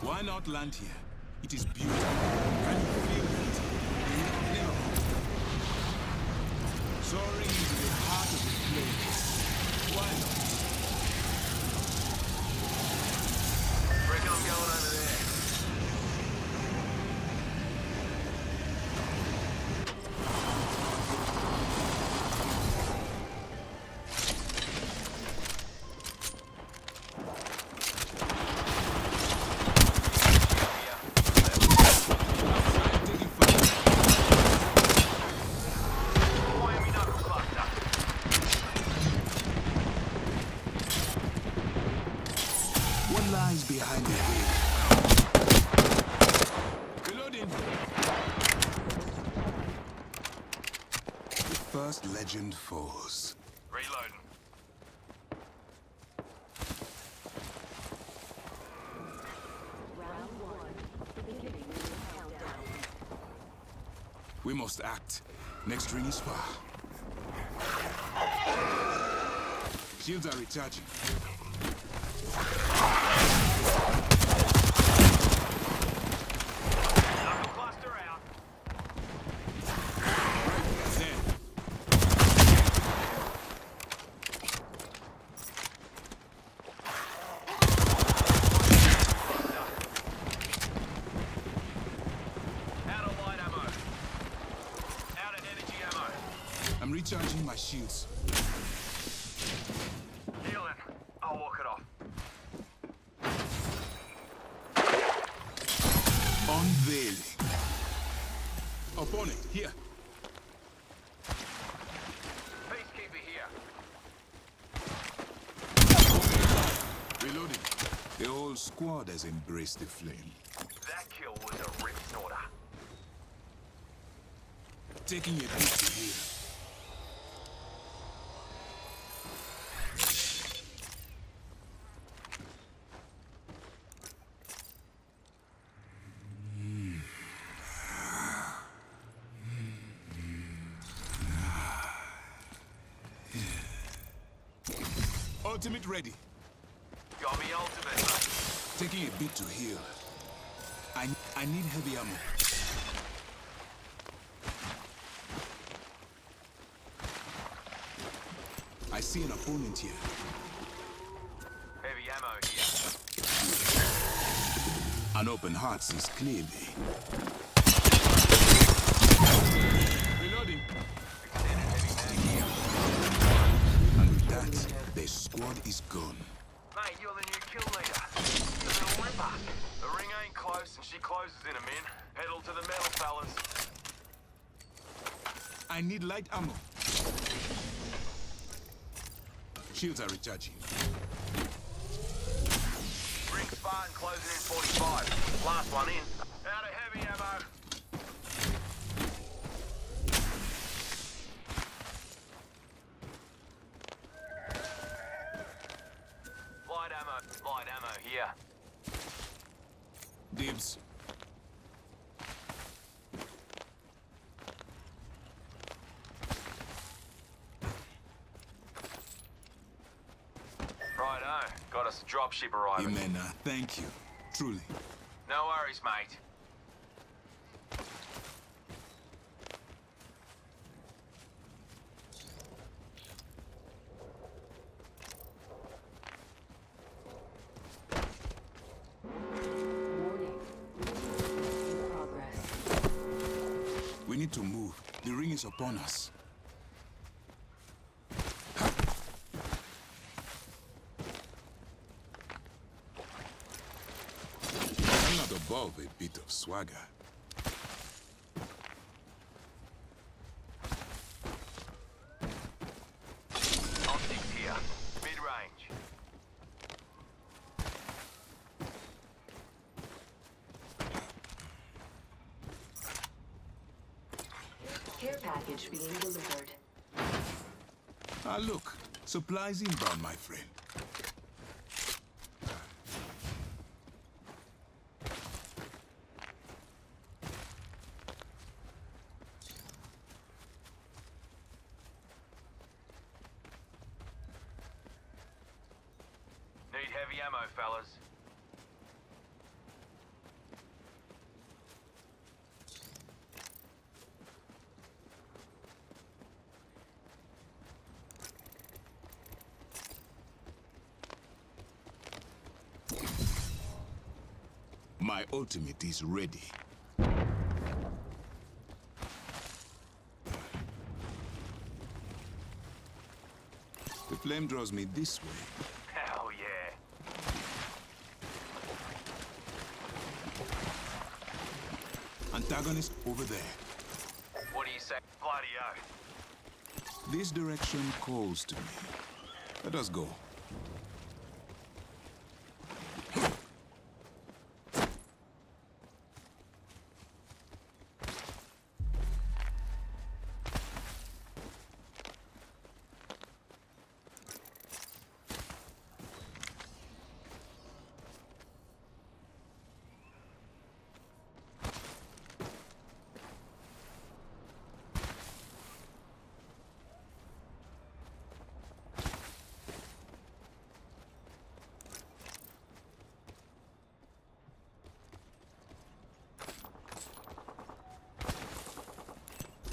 Why not land here? It is beautiful. Can you feel it? Soaring into the heart of the. Why not? Reckon I'm going there. Lies behind the veil? Reloading. The first legend falls. Reloading. Round one. Beginning countdown. We must act. Next ring is far. Shields are recharging. Knuckle cluster out. Right there. Out of light ammo. Out of energy ammo. I'm recharging my shields. Healing. I'll walk it off. Unveiling. Opponent, here. Peacekeeper here. Reloading. The whole squad has embraced the flame. That kill was a rip snorter. Taking a beat to Ultimate ready. Got me ultimate, mate. Taking a bit to heal. I I need heavy ammo. I see an opponent here. Heavy ammo here. An open heart sees clearly. Squad is gone. Mate, you're the new kill leader. You're the little ripper. The ring ain't close and she closes in a min. Pedal to the metal, fellas. I need light ammo. Shields are recharging. Ring Spartan closing in 45. Last one in. Out of heavy ammo. Dibs. Righto. Got us a dropship arriving. Imena, uh, thank you. Truly. No worries, mate. I'm not above a bit of swagger. Optics here. Mid-range. Care package being delivered. Ah, look. Supplies inbound, my friend. My ultimate is ready. The flame draws me this way. Hell yeah. Antagonist over there. What do you say, Gladio? This direction calls to me. Let us go.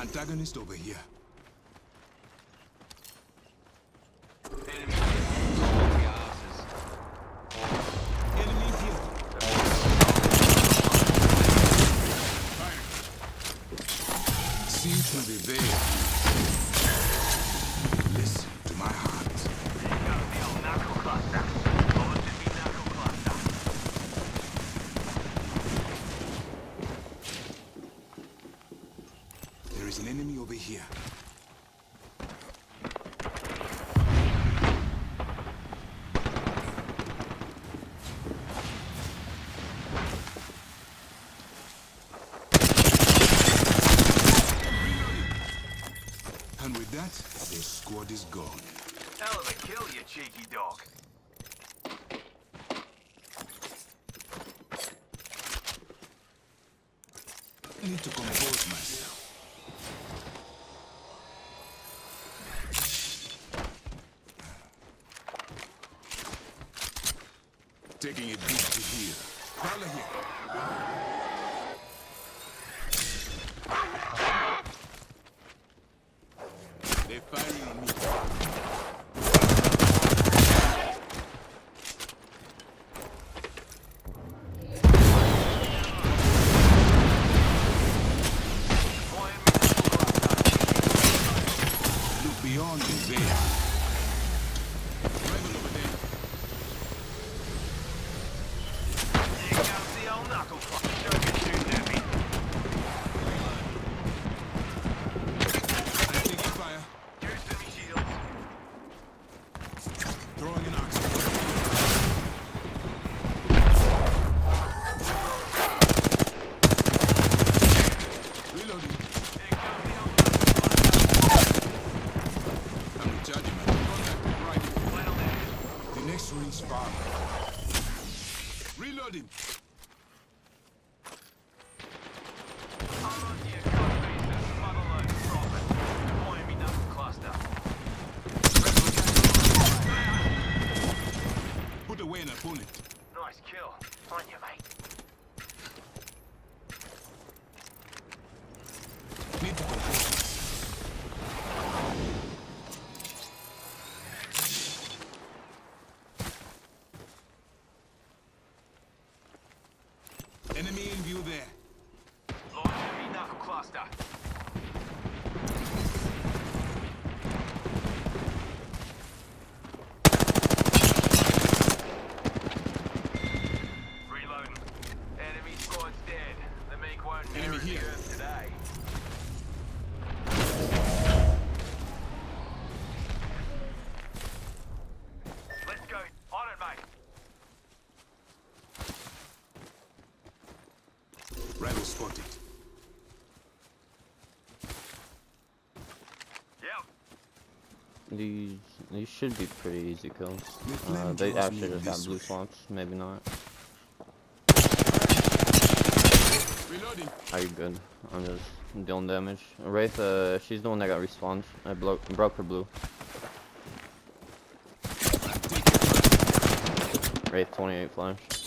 Antagonist over here. Guard is gone. Hell of a kill, you cheeky dog. Need to compose myself. Taking it deep. transported. These these should be pretty easy kills. Uh, they actually just have blue swamps, maybe not. Reloading. Are you good? I'm just dealing damage. Wraith, uh, she's the one that got respawned. I broke broke her blue. Wraith 28 flash.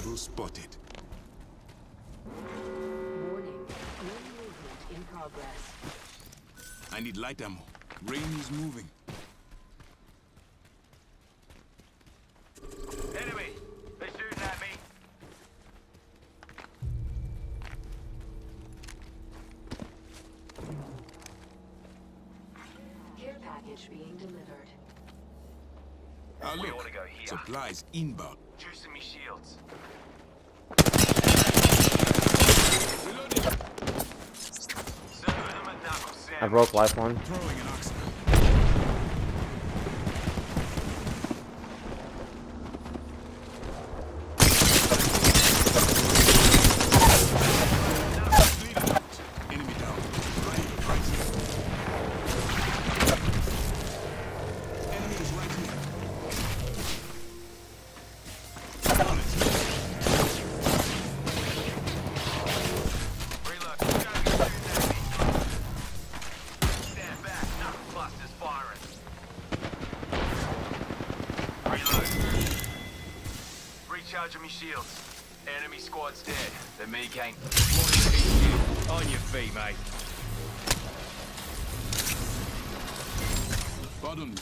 Rival spotted. Warning. Ring movement in progress. I need light ammo. Rain is moving. Enemy! They're shooting at me! Care package being delivered. Ah, We look. ought to go here. Supplies inbound. Juicing me shields. Reloading. Serving them a knuckle I broke life Throwing Recharging me shields. Enemy squad's dead. The me can't. On your feet, mate. Pardon me.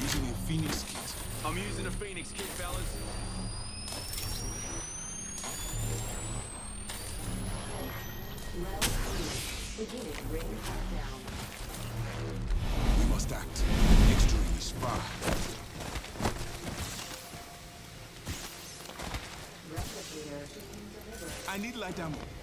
Using a Phoenix kit. I'm using a Phoenix kit, fellas. Well clear. Beginning ring countdown. We must act. Next ring is far. Light ammo.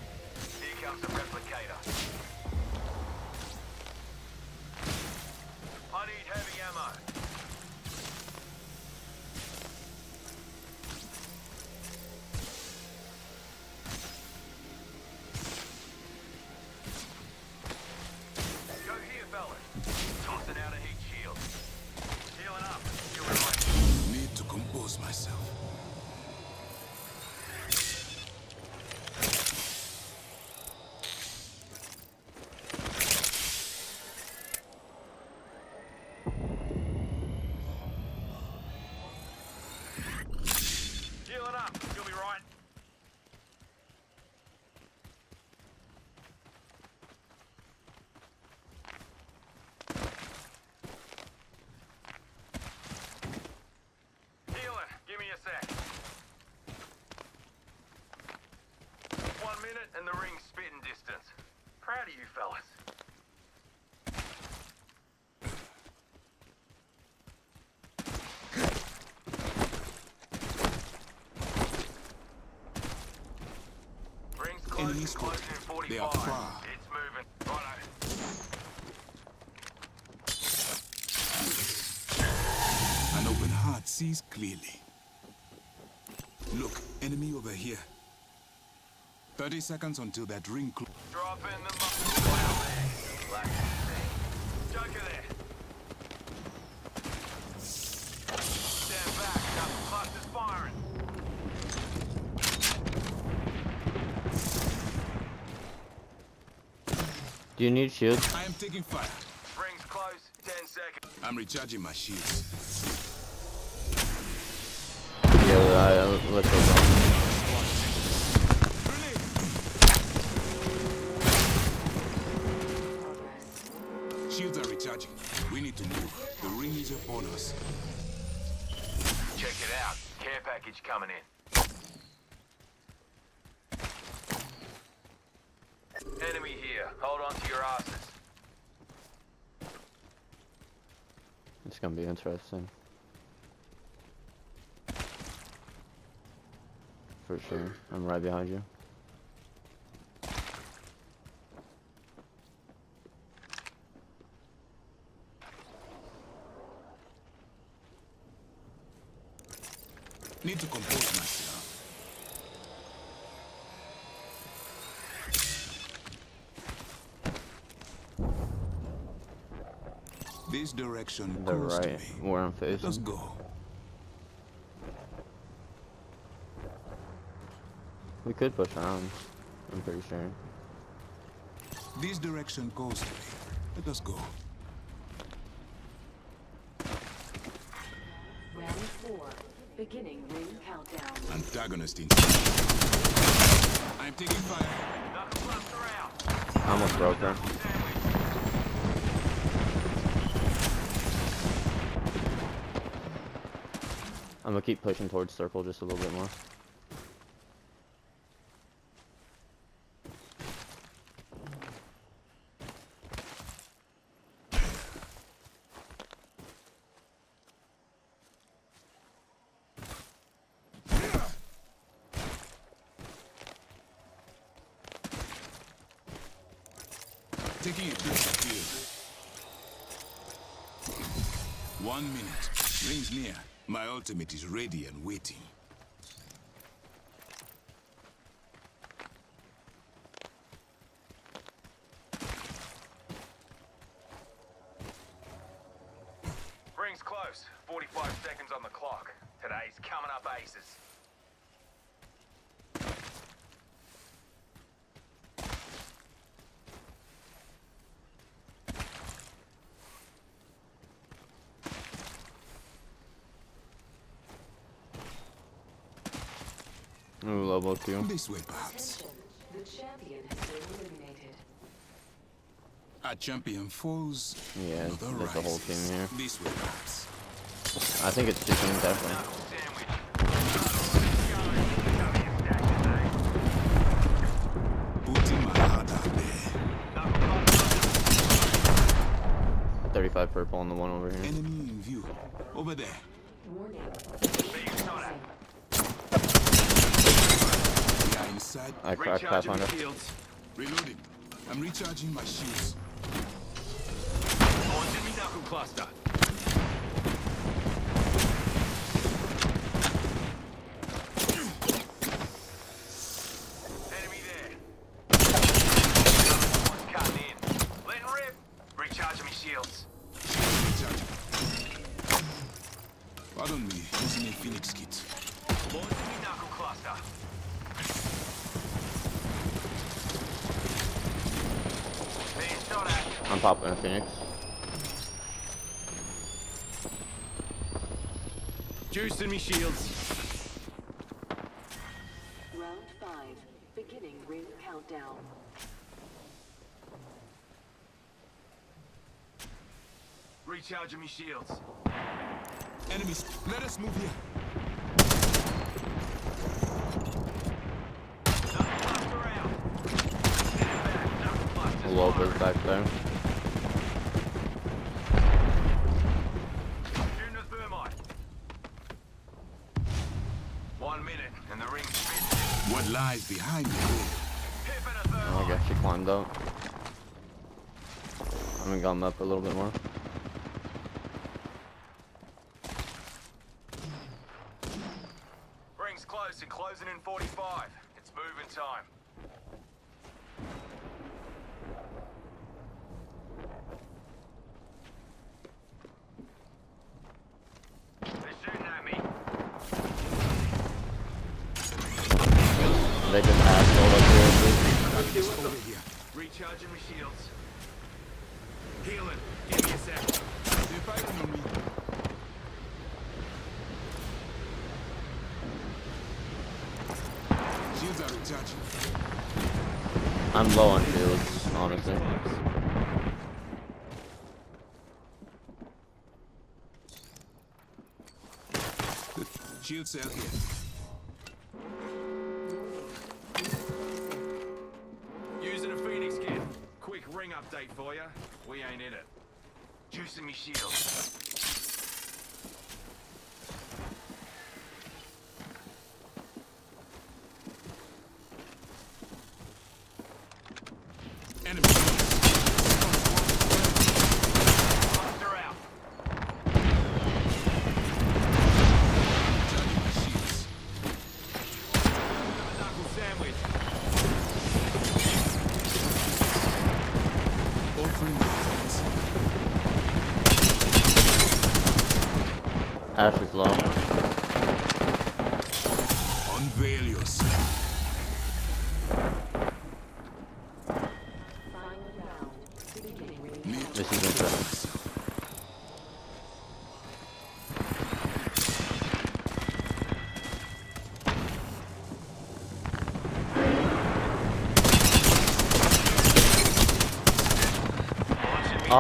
Rings closing, Enemy spotted. closing in 45. They are far. It's moving. Righto. An open heart sees clearly. Look, enemy over here. 30 seconds until that ring Drop in the wow. Joker there. Stand back. Got the clusters firing. Do you need shields? I am taking fire. Rings close. Ten seconds. I'm recharging my shields. Yeah, I, I, let's go. Grenade! Shields are recharging. We need to move. The ring is upon us. Check it out. Care package coming in. Enemy here. Hold on to your asses. It's gonna be interesting. For sure. I'm right behind you. Need to compose myself. This direction The calls to right, me. where I'm Let us go. We could push around. I'm pretty sure. This direction calls to me. Let us go. Round four. Beginning ring countdown. Antagonist in. I'm taking fire. Knuckle cluster out. I almost broke her. I'm gonna keep pushing towards circle just a little bit more. Taking. One minute. Rings near. My ultimate is ready and waiting. Ring's close. 45 seconds on the clock. Today's coming up aces. Ooh, level two. This way, perhaps. Attention. The champion has been eliminated. A champion falls. Yeah, another there's a whole team here. This way, perhaps. I think it's two teams definitely. Knuckle sandwich. Putting my heart out there. Knuckle cluster. 35 purple on the one over here. Enemy in view. Over there. Warning. Being shot at. We are. I cracked Recharging Pathfinder. the. Reloading. I'm recharging my shields. Launching me knuckle cluster. Enemy there. One's cutting in. Letting rip. Recharging me shields. Recharging. Pardon me, using a Phoenix kit. Launching me knuckle cluster. Being shot at. I'm popping a Phoenix. Juicing me shields. Round five. Beginning ring countdown. Recharging me shields. Enemies, let us move here. Knuckle cluster out. Stand back. Knuckle cluster's Loba's firing. back there. Up a little bit more. Ring's close and closing in 45. It's moving time. They're shooting at me. They just asshole up here. dude. Over here. Recharging my shields. Healing. Give me a sec. They're fighting on me. Shields are recharging. I'm low on shields, honestly. Shield cell here. Using a Phoenix kit. Quick ring update for you. We ain't in it. Juicing me shields.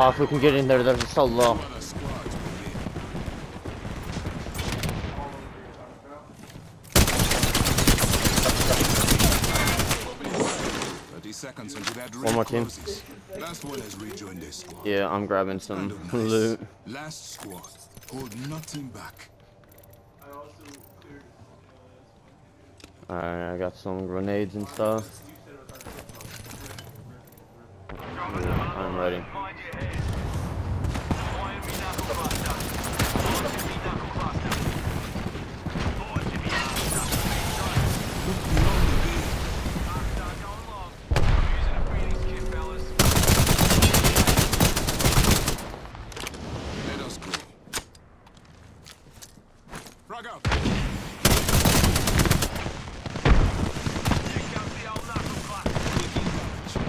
Oh, if we can get in there, they're so low. other squads will lead. Thirty seconds until that ring One more team. closes. Last one has rejoined their squad. Yeah, I'm grabbing some loot. Last squad. Hold nothing back. Alright, I got some grenades and stuff. Yeah, I'm ready. Mind your head. Fire me knuckle buster. Launching me knuckle buster. Launching me knuckle buster. Look beyond the veil. Start going long. I'm using a Phoenix kit, fellas. Let us go. Frag out. Here comes the old knuckle buster.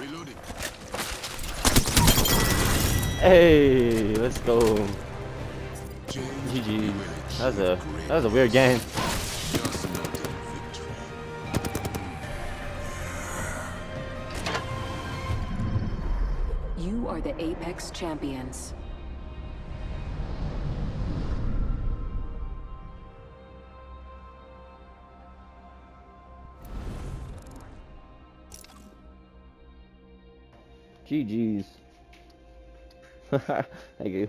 Reloading. Hey, let's go. GG. That was a that was a weird game. just not a victory. You are the Apex Champions. GG's. Thank you.